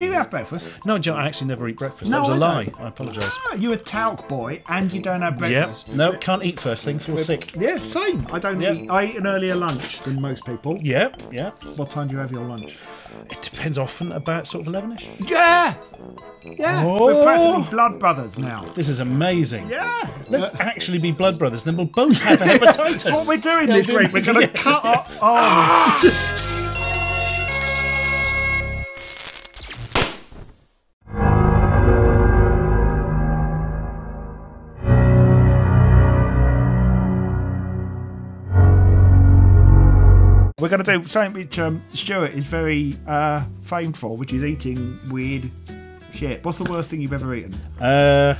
You have breakfast. No, Joe, I actually never eat breakfast. No, that was a I lie. don't. I apologise. Ah, You're a talc boy and you don't have Yep. breakfast. No, can't eat first thing. Feel sick. Yeah, same. I don't Yep. eat. I eat an earlier lunch than most people. Yep. Yeah. What time do you have your lunch? It depends often about sort of 11ish. Yeah! Yeah! Oh. We're practically blood brothers now. This is amazing. Yeah! Let's actually be blood brothers, then we'll both have a hepatitis. That's what we're doing Yeah, this week. We're going to cut our arms. We're going to do something which um, Stuart is very uh, famed for, which is eating weird shit. What's the worst thing you've ever eaten? Uh,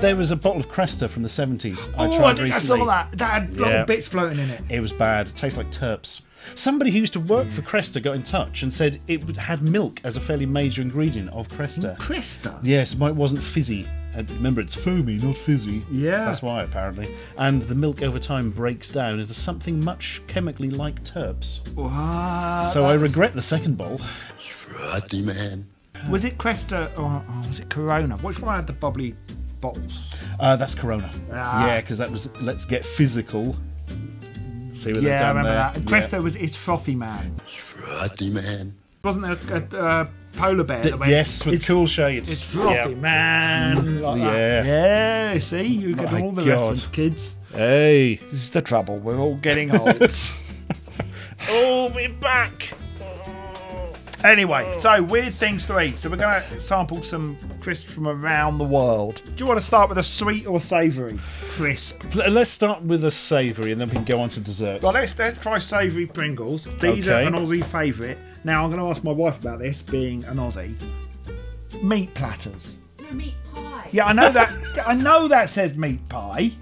there was a bottle of Cresta from the 70s I oh, I I saw that. That had little Yeah. bits floating in it. It was bad. It tastes like turps. Somebody who used to work for Cresta got in touch and said it had milk as a fairly major ingredient of Cresta. Cresta. Yes, but it wasn't fizzy. And remember, it's foamy, not fizzy. Yeah. That's why, apparently. And the milk over time breaks down into something much chemically like turps. What? So I regret the second bowl. Ruddy man. Was it Cresta or oh, was it Corona? Which one had the bubbly bottles? Uh, that's Corona. Ah. Yeah, because that was let's get physical. See what they've yeah, I remember there. that. And Yeah. Cresta was it's frothy man. Ruddy man. Wasn't there a, a, a polar bear? Th- that went, yes, with it's, cool shades. It's frothy Yeah. man. Like that. Yeah. Yeah. See, you get all the God. reference, kids. Hey. This is the trouble. We're all getting old. Oh, we're back. Anyway, so weird things to eat. So we're going to sample some crisps from around the world. Do you want to start with a sweet or savoury crisp? Let's start with a savoury and then we can go on to desserts. Well, let's, let's try savoury Pringles. These are Okay. an Aussie favourite. Now, I'm going to ask my wife about this, being an Aussie. Meat platters. No meat pie. Yeah, I know that. I know that says meat pie.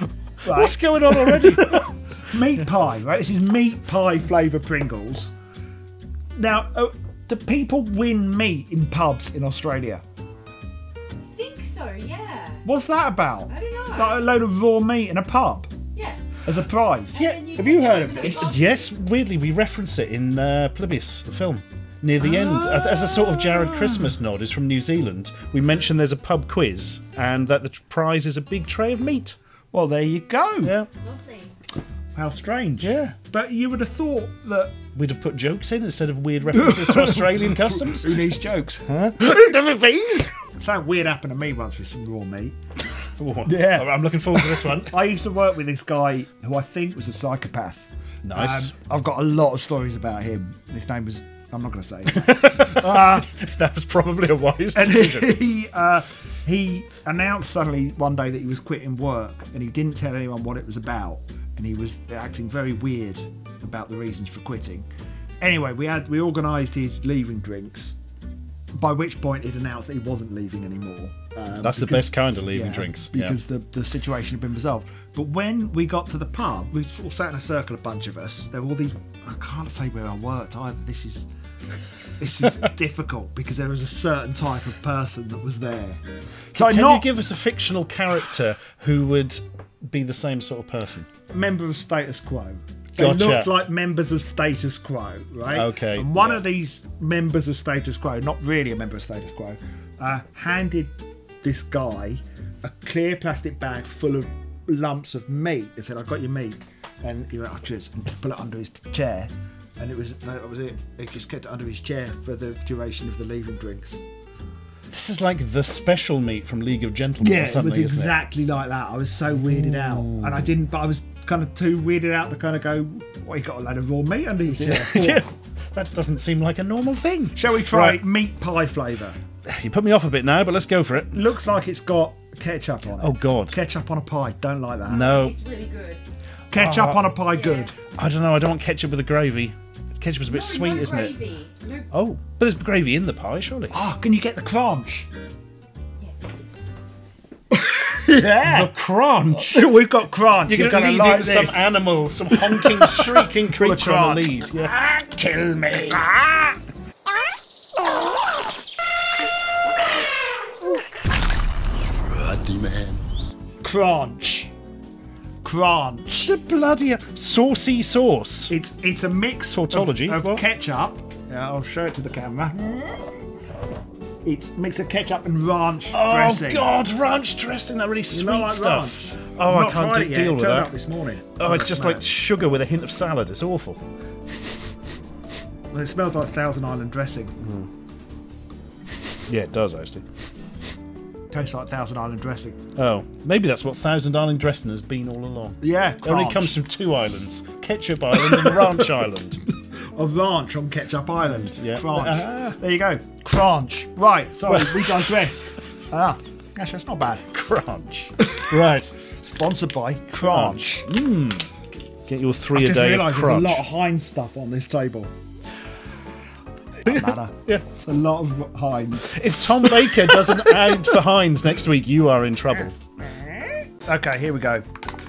Right. What's going on already? meat pie, right? This is meat pie flavour Pringles. Now, uh, do people win meat in pubs in Australia? I think so, yeah. What's that about? I don't know. Like a load of raw meat in a pub Yeah. As a prize. And then Have you heard of this? yes, weirdly, we reference it in uh, Polybius, the film. Near the end, Ah. as a sort of Jared Christmas nod, is from New Zealand. We mention there's a pub quiz and that the prize is a big tray of meat. Well, there you go. Yeah, Lovely. How strange. yeah. But you would have thought that. We'd have put jokes in instead of weird references to Australian customs. Who needs jokes? Huh? Something weird happened to me once with some raw meat. Ooh, Yeah. I'm looking forward to this one. I used to work with this guy who I think was a psychopath. Nice. Um, I've got a lot of stories about him. His name was. I'm not going to say. it. that was probably a wise and decision. he uh, he announced suddenly one day that he was quitting work, and he didn't tell anyone what it was about, and he was acting very weird about the reasons for quitting. Anyway, we had we organised his leaving drinks, by which point he'd announced that he wasn't leaving anymore. Um, That's the best kind of leaving yeah, drinks. Yeah. because the, the situation had been resolved. But when we got to the pub, we all sat in a circle, a bunch of us. There were all these. I can't say where I worked either. This is this is difficult because there was a certain type of person that was there. So Can not you give us a fictional character who would be the same sort of person? member of status quo. They Gotcha. looked like members of status quo, right? Okay, And one yeah. of these members of status quo, not really a member of status quo, uh, handed this guy a clear plastic bag full of lumps of meat and said, "I've got your meat." And he went, "Oh, cheers," and put it under his chair. And it was that was it. He just kept it under his chair for the duration of the leaving drinks. This is like the special meat from League of Gentlemen Yeah, or it was exactly like that. I was so weirded out, and I didn't. But I was kind of too weirded out to kind of go. Well, he got a load of raw meat under his chair. yeah. That doesn't seem like a normal thing. Shall we try Right. meat pie flavour? You put me off a bit now, but let's go for it. Looks like it's got ketchup on it. Oh, God. Ketchup on a pie. Don't like that. No, It's really good. Ketchup Uh, on a pie. Good. I don't know. I don't want ketchup with the gravy. Ketchup is a bit No, sweet, no isn't it? No, Oh, but there's gravy in the pie, surely. Oh, can you get the crunch? yeah. Yeah. The crunch. We've got crunch. You're, You're going to gonna lead like in with some animal, some honking, shrieking creature on the lead. Yeah. Kill me. Ruddy Crunch. Crunch. The bloody saucy sauce. It's it's a mix Tautology, of, of what? ketchup. Yeah, I'll show it to the camera. It's mix of ketchup and ranch dressing. Oh dressing. God, ranch dressing, that really sweet like stuff. ranch? Oh, I've I can't tried do, it yet. deal It with turned that. up this morning. Oh, it's just like sugar with a hint of salad. It's awful. Well, it smells like Thousand Island dressing. Mm. Yeah, it does actually. Tastes like Thousand Island dressing. Oh, maybe that's what Thousand Island dressing has been all along. Yeah, It only comes from two islands: Ketchup Island and Ranch Island. a ranch on Ketchup Island. Yeah. Crunch. Ah. There you go. Crunch. Right. Sorry, we digress. ah, actually, that's not bad. Crunch. Right. Sponsored by Crunch. Get your three a Just day of realised there's a lot of Heinz stuff on this table. Doesn't matter. Yeah. It's a lot of Heinz. If Tom Baker doesn't ad for Heinz next week, you are in trouble. Okay, here we go.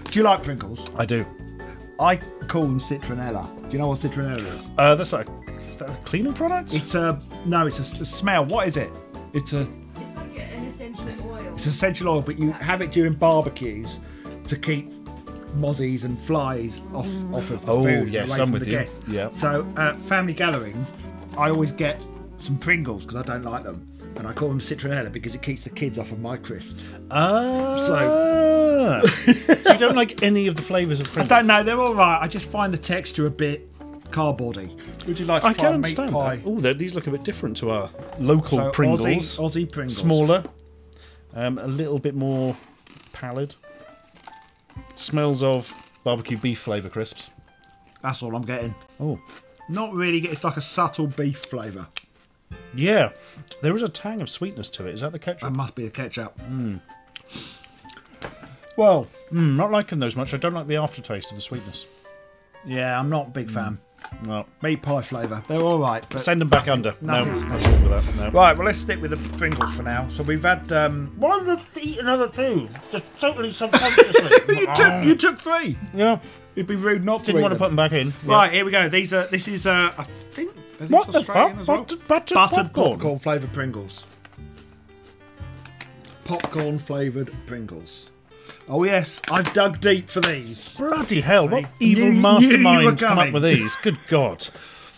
Do you like Pringles? I do. I call them citronella. Do you know what citronella is? Uh, that's like is that a cleaning product? It's a no. It's a smell. What is it? It's a It's like an essential oil. it's essential oil, but you have it during barbecues to keep mozzies and flies off off of the Oh, food, yes, away I'm from the you. guests. Yeah. So at family gatherings, I always get some Pringles because I don't like them, and I call them citronella because it keeps the kids off of my crisps. Ah. So- so you don't like any of the flavours of Pringles? I don't know. They're all right. I just find the texture a bit cardboardy. Would you like to I try can a meat understand pie? Oh, these look a bit different to our local So Pringles. Aussie, Aussie Pringles. Smaller, um, a little bit more pallid. Smells of barbecue beef flavour crisps. That's all I'm getting. Oh, Not really. get- It's like a subtle beef flavour. yeah. There is a tang of sweetness to it. Is that the ketchup? That must be the ketchup. Mm. Well, Mm, not liking those much. I don't like the aftertaste of the sweetness. yeah, I'm not a big fan. No. Meat pie flavour. They're all right. But... Send them back under. No, nothing's not sure with that. No. Right, well, let's stick with the Pringles for now. So we've had. Um... Why did I eat another two? Just totally subconsciously. you, took, you took three. yeah. It'd be rude not to. Didn't eat want to put them back in. Right, here we go. These are. This is. Uh, I think. I think What the fuck? as well. Buttered- buttered Buttered popcorn. popcorn flavoured Pringles. Popcorn flavoured Pringles. Oh yes, I've dug deep for these. Bloody hell! What See? evil Knew- knew you mastermind come up with these? Good God!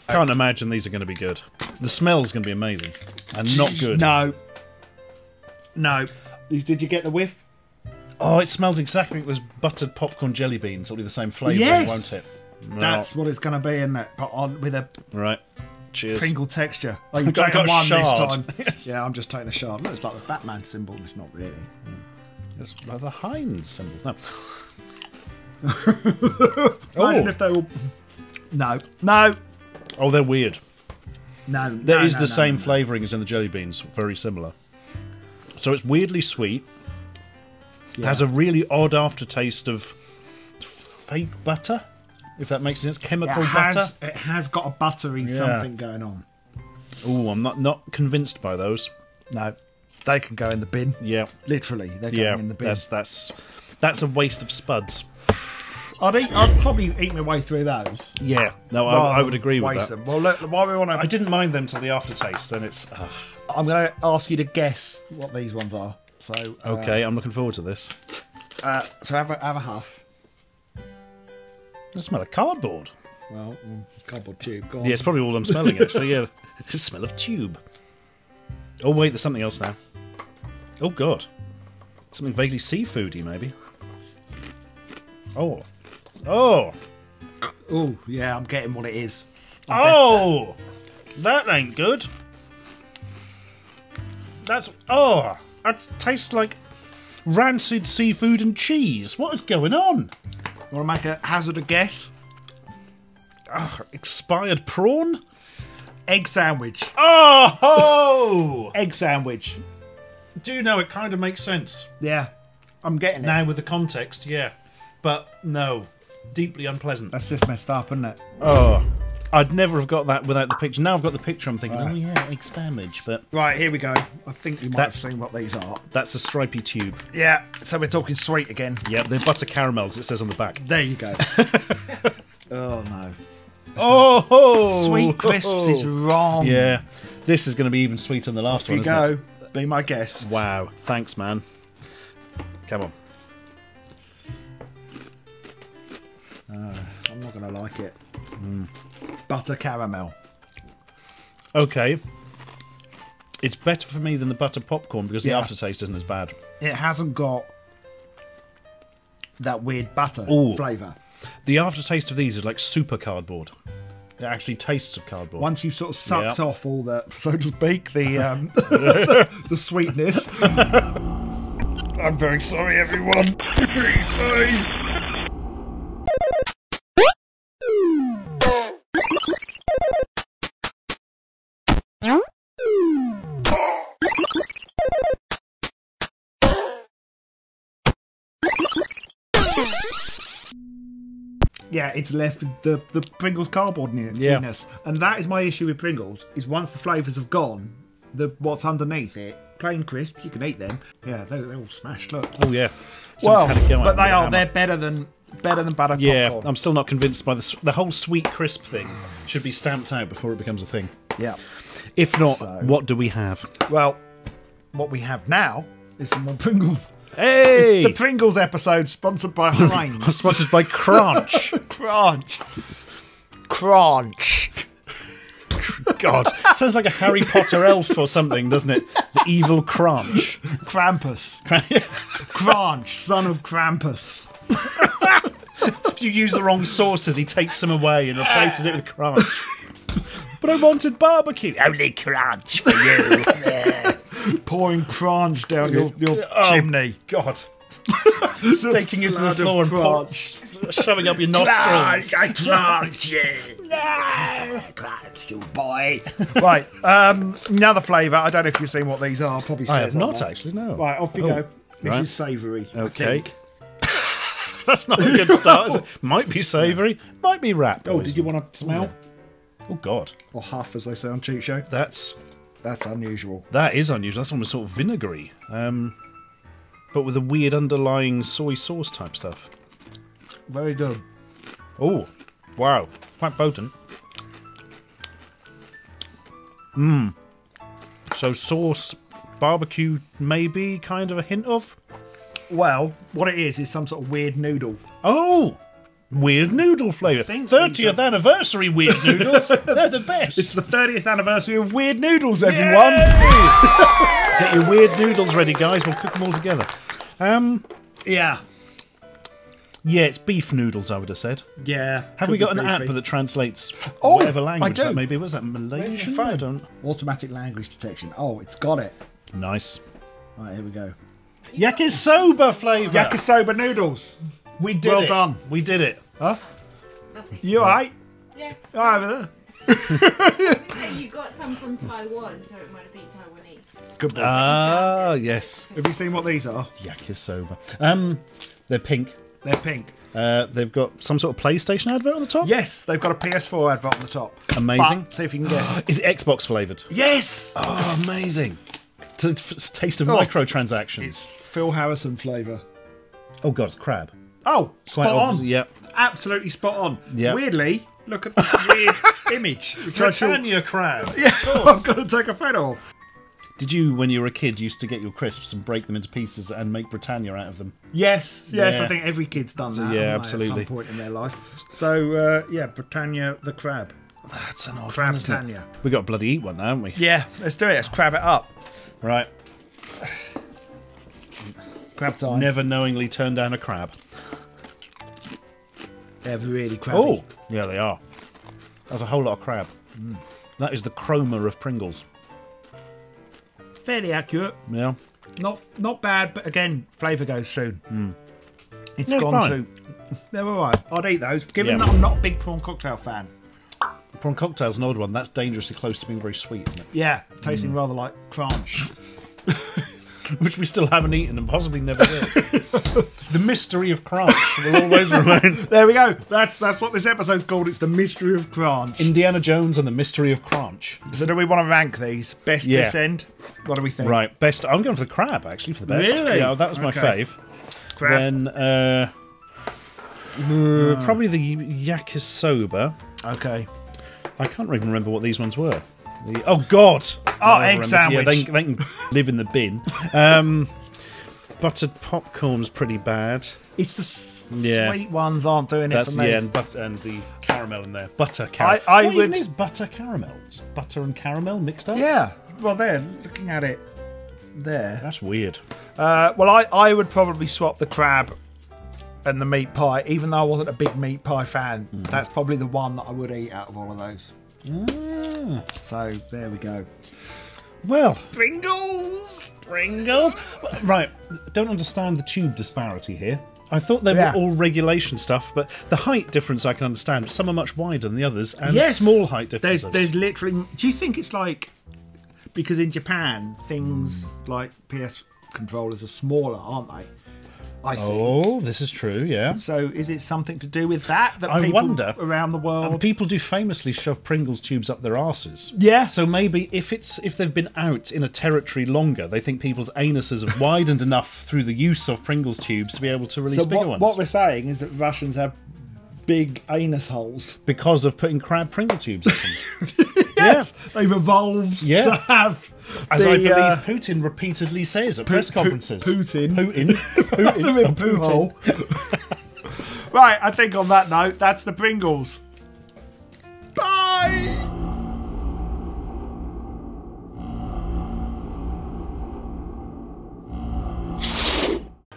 Can't imagine these are going to be good. The smell's going to be amazing, and not good. No. No. These, did you get the whiff? Oh, it smells exactly like those buttered popcorn jelly beans. It'll be the same flavour, Yes. won't it? No. That's what it's going to be, isn't it? But on with a right. Cheers. Pringle texture. Oh, you've got- taken one shard. this time. Yes. Yeah, I'm just taking a shard. Looks like the Batman symbol. It's not really. It's like the Heinz symbol. No. Imagine Oh. if they all. No, no, oh, they're weird. no. There no, is no, the no, same flavouring as in the jelly beans. Very similar. So it's weirdly sweet. Yeah. Has a really odd aftertaste of fake butter, if that makes sense. It Chemical has, butter. it has got a buttery Yeah. something going on. Oh, I'm not not convinced by those. No, they can go in the bin. Yeah, Literally, they're going yeah. in the bin. That's that's that's a waste of spuds. I'd, eat, I'd probably eat my way through those. Yeah, no, I, I would agree with waste that. Them. Well, look, while we want I to, didn't mind them till the aftertaste. Then it's uh, I'm going to ask you to guess what these ones are. So, uh, okay. I'm looking forward to this. Uh, so have a, have a huff. They smell of cardboard. Well, mm, cardboard tube. Go on. Yeah, it's probably all I'm smelling actually. Yeah, it's the smell of tube. Oh wait, there's something else now. Oh god, something vaguely seafoody maybe. Oh, oh, Oh, yeah, I'm getting what it is. oh! That ain't good. That's oh, that tastes like rancid seafood and cheese. What is going on? Want to make a hazard a guess? Ugh, expired prawn? Egg sandwich. Oh, Egg sandwich. Do you know it kind of makes sense. Yeah, I'm getting it. Now with the context, yeah. But no. Deeply unpleasant. That's just messed up, isn't it? Oh. I'd never have got that without the picture. Now I've got the picture, I'm thinking, oh yeah, egg sandwich, but Right, here we go. I think you might That- have seen what these are. that's a stripy tube. Yeah, so we're talking sweet again. Yeah, they're butter caramels. it says on the back. There you go. oh no. Oh, Sweet crisps is wrong. Yeah, this is going to be even sweeter than the last Here one. you isn't go. Be my guest. Wow, thanks, man. Come on. Uh, I'm not going to like it. Mm. Butter caramel. Okay. It's better for me than the butter popcorn because the aftertaste isn't as bad. It hasn't got that weird butter Ooh. flavour. The aftertaste of these is like super cardboard. It actually tastes of cardboard. Once you've sort of sucked Yeah. off all the, so to speak, the um, the sweetness. I'm very sorry, everyone. very sorry. Yeah, it's left with the, the Pringles cardboard in it, Yeah. And that is my issue with Pringles, is once the flavours have gone, the what's underneath it, plain crisp, you can eat them. Yeah, they're, they're all smashed, look. oh yeah. Well, Someone's had a go at but they are, they're better than better than butter Yeah, popcorn. I'm still not convinced by the the whole sweet crisp thing. Should be stamped out before it becomes a thing. yeah. If not, So- what do we have? Well, what we have now is some more Pringles. Hey, It's the Pringles episode sponsored by Heinz. sponsored by Crunch. Crunch. Crunch. God, sounds like a Harry Potter elf or something, doesn't it? The evil Crunch. Krampus. Crunch, son of Krampus. if you use the wrong sauces, he takes them away and replaces it with Crunch. but I wanted barbecue. Only Crunch for you. Pouring crunch down your, your Oh, chimney. God. Staking you to the floor and pour, shoving up your nostrils. crunch. Crunch, you boy. right, um, another flavour. I don't know if you've seen what these are. Probably I have not actually, no. Right, off you Oh, go. This right. is savoury. I Okay. think. That's not a good start. Is it? Might be savoury, might be wrapped. Oh, did you want to smell? Oh God, Or huff, as they say on Cheapshow? that's That's unusual. that is unusual. That's almost sort of vinegary, um, but with a weird underlying soy sauce type stuff. Very good. Oh, wow, quite potent. Mmm. So sauce, barbecue, maybe kind of a hint of. Well, what it is is some sort of weird noodle. Oh, weird noodle flavour. think Thirtieth are- anniversary weird noodles. They're the best. It's the 30th anniversary of Weird Noodles, everyone. Yay! Get your weird noodles ready, guys. We'll cook them all together. Um, Yeah. yeah, it's beef noodles. I would have said. Yeah. Have we got an app that translates Oh, whatever I language do. that may be? Was that Malaysian? phone? I don't. Automatic language detection. Oh, it's got it. Nice. Right, here we go. Yakisoba flavour. Yakisoba noodles. We did Well it. done. We did it. Huh? You alright? Yeah. Oh, over there. So you got some from Taiwan, so it might be Taiwanese. Good boy. Ah, yes. Have you seen what these are? Yakisoba. Um, they're pink. They're pink. Uh, they've got some sort of PlayStation advert on the top. Yes, they've got a PS4 advert on the top. Amazing. But, see if you can guess. Is it Xbox flavored? yes! Oh, amazing. It's a it's a taste of Oh. microtransactions. It's Phil Harrison flavour. Oh god, it's crab. Oh, Quite spot obvious. on. Yeah. Absolutely spot on. Yeah. Weirdly, look at the weird image. Which I shall- Britannia crab. Yeah, I've got to take a photo of. Did you, when you were a kid, used to get your crisps and break them into pieces and make Britannia out of them? Yes, yes, Yeah. I think every kid's done that. Yeah, haven't they, absolutely. At some point in their life. So, uh, yeah, Britannia the crab. That's an odd Crab one, isn't it? Britannia. We got to bloody eat one now, haven't we? Yeah, let's do it. Let's crab it up. Right. Crab time. Never knowingly turn down a crab. They're really crabby. Oh, yeah, they are. That's a whole lot of crab. Mm. That is the chroma of Pringles. fairly accurate. Yeah. Not not bad, but again, flavour goes soon. Mm. It's Yeah, gone fine. too. They're all right. I'd eat those. Given Yeah. that I'm not a big prawn cocktail fan. Prawn cocktail's an odd one. That's dangerously close to being very sweet, isn't it? Yeah, tasting rather like crunch. Which we still haven't eaten and possibly never will. the mystery of crunch will always remain. there we go. That's that's what this episode's called. It's the mystery of crunch. Indiana Jones and the mystery of crunch. so do we want to rank these? Best Yeah. this end? What do we think? Right, best. I'm going for the crab actually for the best. Really? Yeah, that was my Okay. fave. Crab. Then uh, uh, probably the yakisoba. Okay. I can't even remember what these ones were. The, oh God! Oh, egg remember. sandwich. Yeah, they, they can live in the bin. Um, buttered popcorn's pretty bad. It's the Yeah. sweet ones aren't doing it That's for me. yeah, and, but, and the caramel in there. Butter caramel. I- I what would- is butter caramel? Just butter and caramel mixed up? Yeah, well, then looking at it there. That's weird. Uh, well, I, I would probably swap the crab and the meat pie, even though I wasn't a big meat pie fan. That's probably the one that I would eat out of all of those. Ah, so there we go. Well, Pringles. Pringles. Right, don't understand the tube disparity here. I thought they Yeah. were all regulation stuff, but the height difference I can understand. Some are much wider than the others, and Yes. small height There's differences. there's literally. Do you think it's like because in Japan things like PS controllers are smaller, aren't they? I oh, think. oh, this is true. Yeah. So is it something to do with that that I people wonder. around the world? And people do famously shove Pringles tubes up their arses. Yeah. So maybe if it's if they've been out in a territory longer, they think people's anuses have widened enough through the use of Pringles tubes to be able to release so bigger what, ones. what we're saying is that Russians have big anus holes. because of putting crab Pringle tubes up them. Yes, they've evolved Yeah. to have. As the, I believe uh, Putin repeatedly says at press Pu- conferences. Putin. Putin. Putin. Big or poo Putin. right, I think on that note, that's the Pringles. Bye.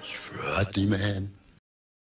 Frothy man.